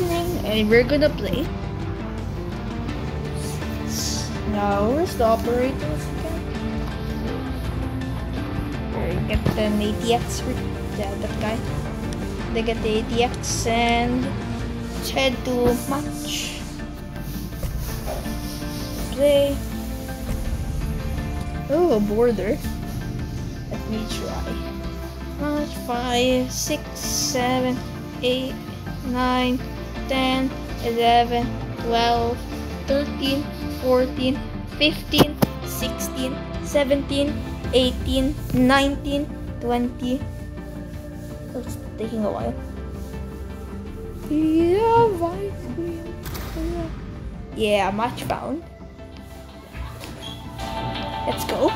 evening and we're gonna play. Now, where's the operators again? Get an ATX yeah, that guy. They get the ATX and head to match. Play. Oh, a border. Let me try. Match 5, 6, 7, 8, 9, 10, 11, 12, 13, 14, 15, 16, 17, 18, 19, 20. It's taking a while. Yeah, ice cream. Yeah, match found. Let's go.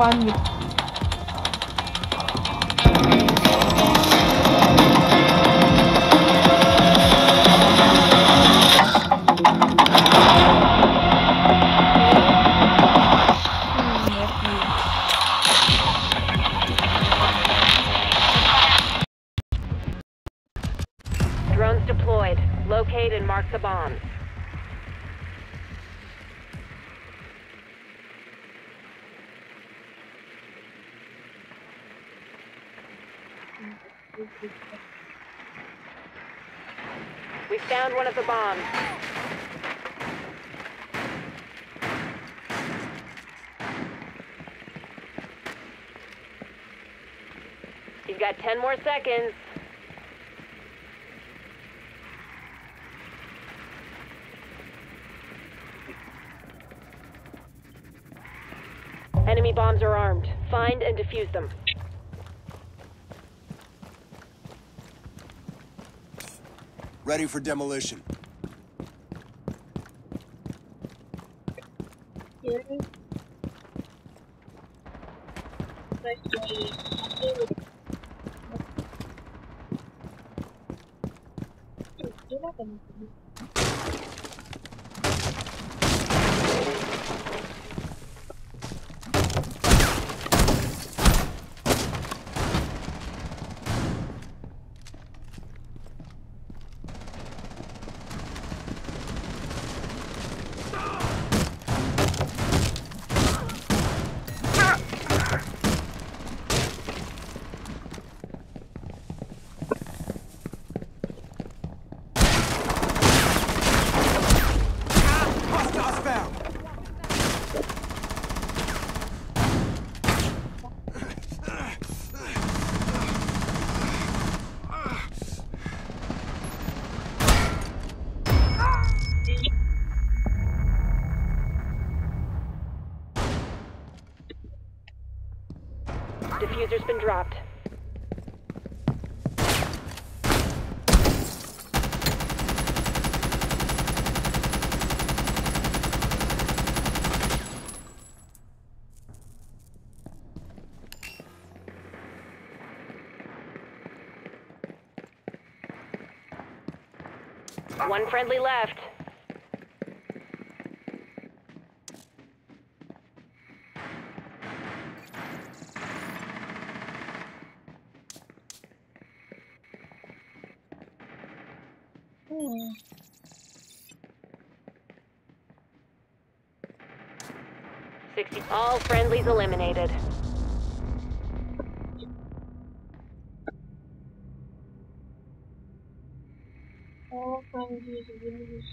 Fun with We found one of the bombs. You've got 10 more seconds. Enemy bombs are armed. Find and defuse them. Ready for demolition. Hostiles found! Defuser's been dropped. One friendly left. Friendlies eliminated. All friendlies eliminated.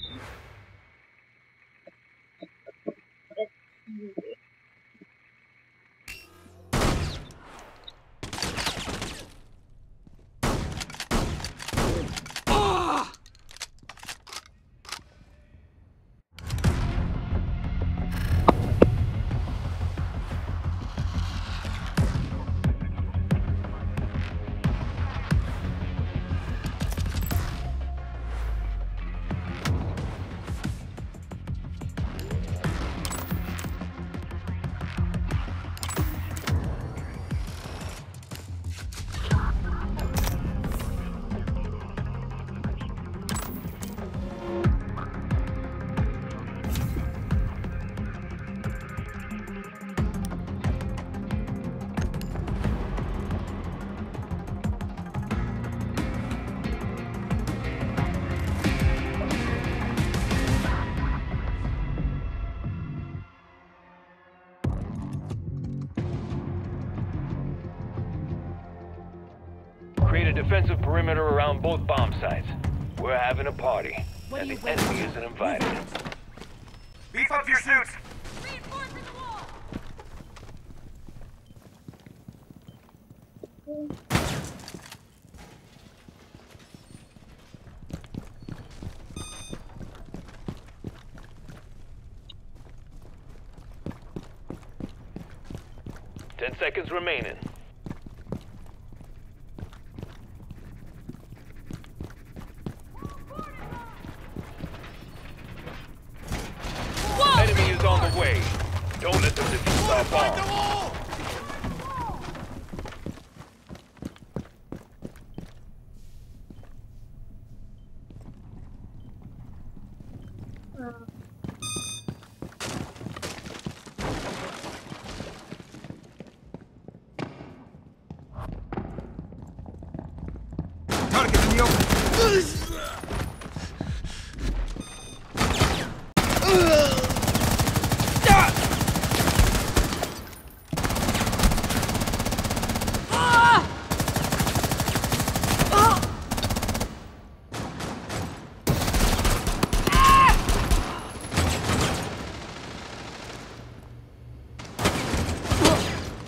Perimeter around both bomb sites. We're having a party, and the enemy isn't invited. Beef up your suits! Ten seconds remaining. Enemy is on the way. Don't let them defuse our bomb. Target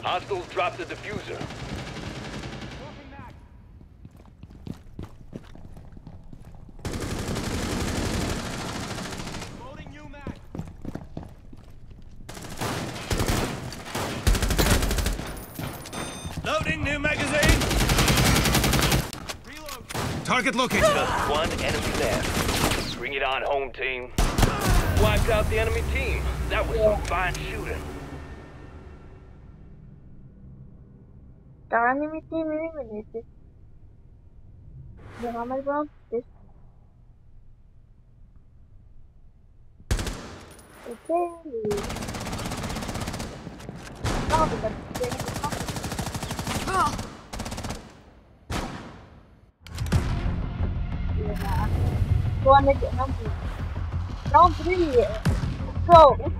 Hostiles dropped the defuser. Loading new mag. Loading new magazine! Reload. Target located. Just one enemy left. Bring it on, home team. Wiped out the enemy team. That was some fine shooting. The enemy team eliminated. The normal bomb this. Okay. Oh, because they're gonna come. Yeah. Go on and get number. Round three. Let's go.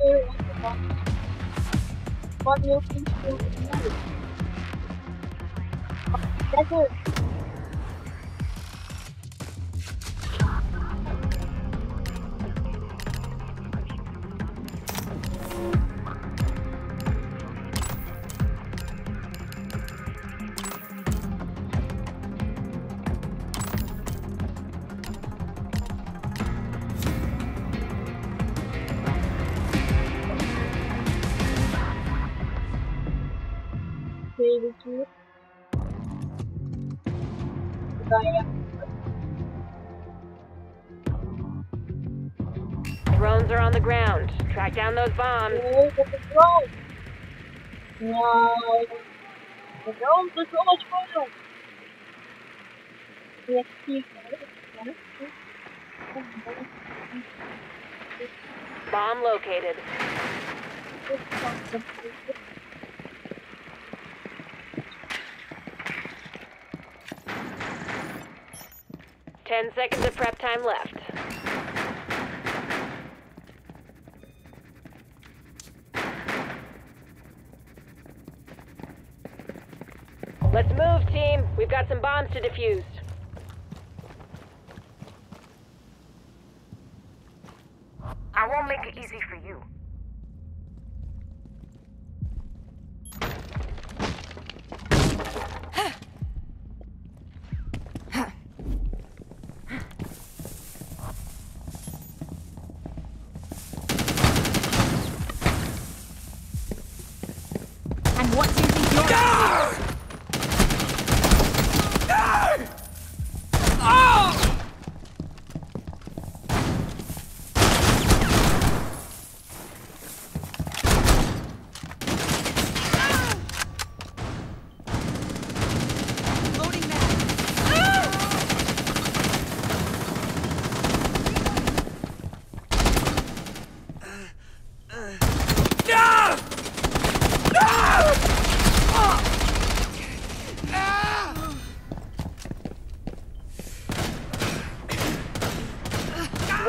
One new piece to move. That's Drones are on the ground. Track down those bombs. Oh, the drone. Wow. The drones are so much fun. Yes, please. Bomb located. Ten seconds of prep time left. Let's move, team. We've got some bombs to defuse. I won't make it easy for you. And what do you think you're Loading mag.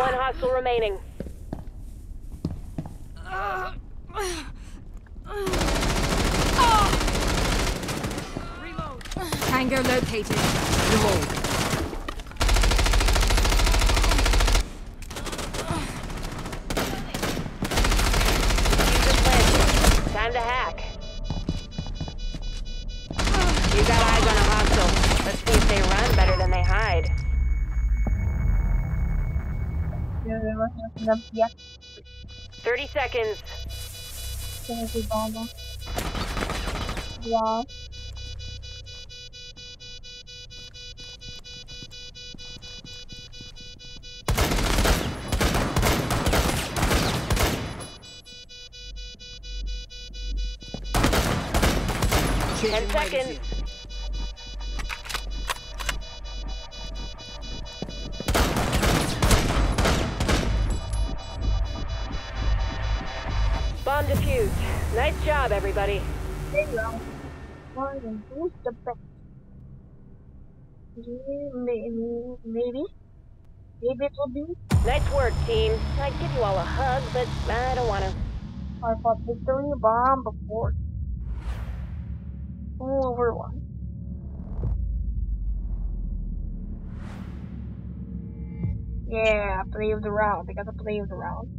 One hostile remaining. Tango located. Reload. 30 seconds. Yeah. Ten seconds. Bomb defused. Nice job, everybody. Who's the best? Maybe, maybe, maybe it will be. Nice work, team. I'd give you all a hug, but I don't want to. I fought victory bomb before. Over one. Yeah, play of the round. They got the play of the round.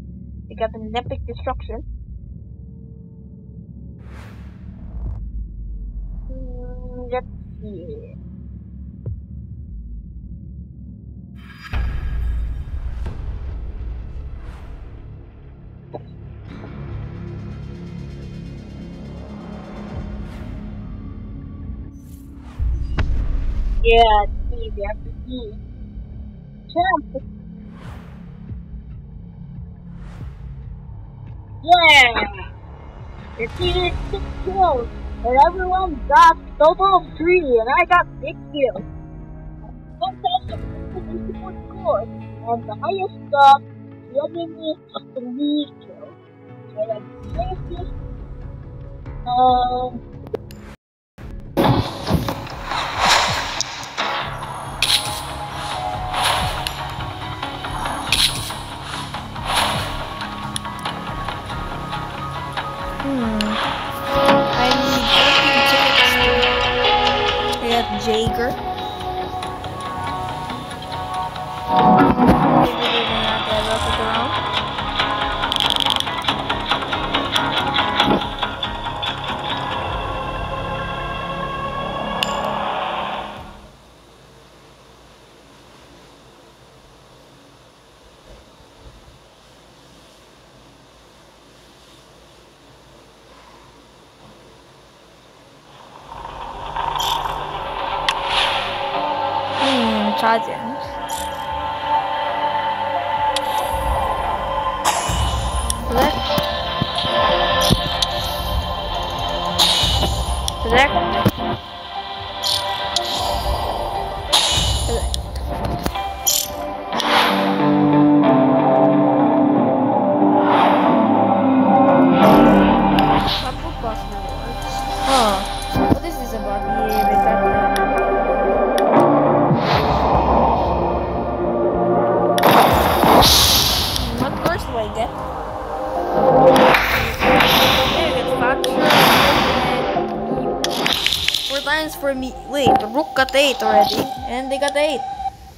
They got an epic destruction. See. Yeah, see, we have to see. Champ. Yeah! Six kills, and everyone got of three, and I got six kills. Fantastic support score, and the highest got the enemy three kills. And the highest, um, I Jaeger. Charging. Select. Me. Wait, Rook got 8 already. And they got 8.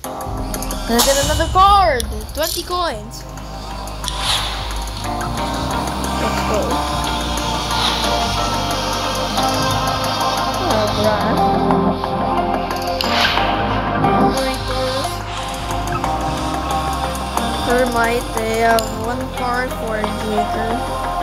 Gonna get another card. 20 coins. Let's go. Operators. They have one card for Jaeger.